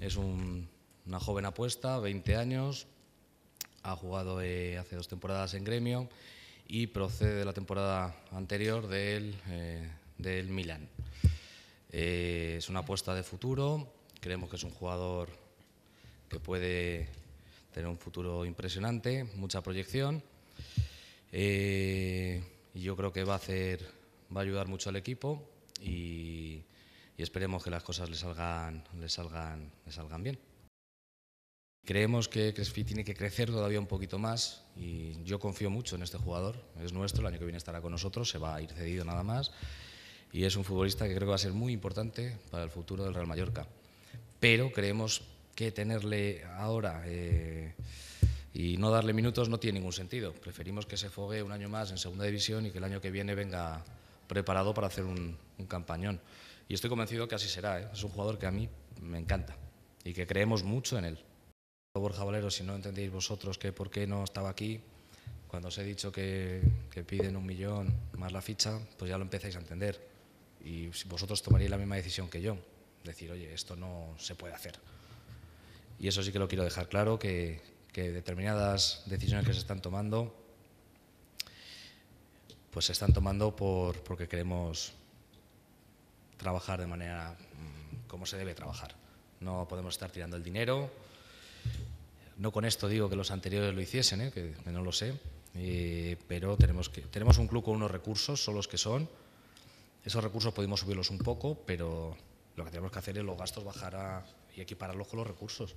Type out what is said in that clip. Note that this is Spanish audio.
es una joven apuesta, 20 años, ha jugado eh, hace dos temporadas en Gremio y procede de la temporada anterior del, eh, del Milan. Eh, es una apuesta de futuro, creemos que es un jugador que puede tener un futuro impresionante, mucha proyección. y yo creo que va a hacer, va a ayudar mucho al equipo y, y esperemos que las cosas le salgan, le salgan, le salgan bien. Creemos que Crespi tiene que crecer todavía un poquito más y yo confío mucho en este jugador. Es nuestro, el año que viene estará con nosotros, se va a ir cedido nada más y es un futbolista que creo que va a ser muy importante para el futuro del Real Mallorca. Pero creemos que tenerle ahora eh, y no darle minutos no tiene ningún sentido. Preferimos que se fogue un año más en segunda división y que el año que viene venga preparado para hacer un, un campañón. Y estoy convencido que así será. ¿eh? Es un jugador que a mí me encanta y que creemos mucho en él. Borja Valero, si no entendéis vosotros que por qué no estaba aquí, cuando os he dicho que, que, piden un millón más la ficha, pues ya lo empezáis a entender. Y vosotros tomaríais la misma decisión que yo, decir, oye, esto no se puede hacer. Y eso sí que lo quiero dejar claro, que, que determinadas decisiones que se están tomando, pues se están tomando por, porque queremos trabajar de manera mm, como se debe trabajar. No podemos estar tirando el dinero. No con esto digo que los anteriores lo hiciesen, ¿eh? que, no lo sé, eh, pero tenemos, que, tenemos un club con unos recursos, son los que son. Esos recursos podemos subirlos un poco, pero lo que tenemos que hacer es los gastos bajar a, y equipararlos con los recursos.